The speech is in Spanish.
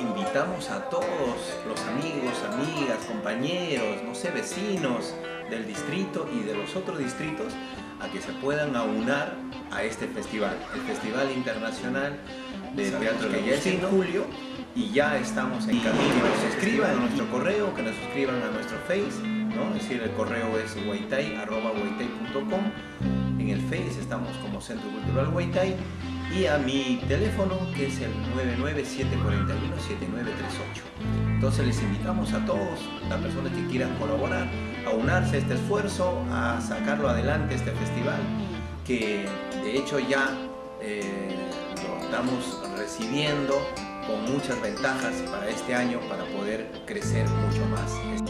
invitamos a todos los amigos, amigas, compañeros, no sé, vecinos del distrito y de los otros distritos a que se puedan aunar a este festival, el Festival Internacional de Teatro que ya es en julio y ya estamos en camino. Que nos escriban a nuestro correo, que nos suscriban a nuestro Face, ¿no? Es decir, el correo es huaytay.com. En el Face estamos como Centro Cultural Huaytay y a mi teléfono que es el 997417938. Entonces les invitamos a todos, las personas que quieran colaborar, a unirse a este esfuerzo, a sacarlo adelante este festival, que de hecho ya eh, lo estamos recibiendo con muchas ventajas para este año para poder crecer mucho más.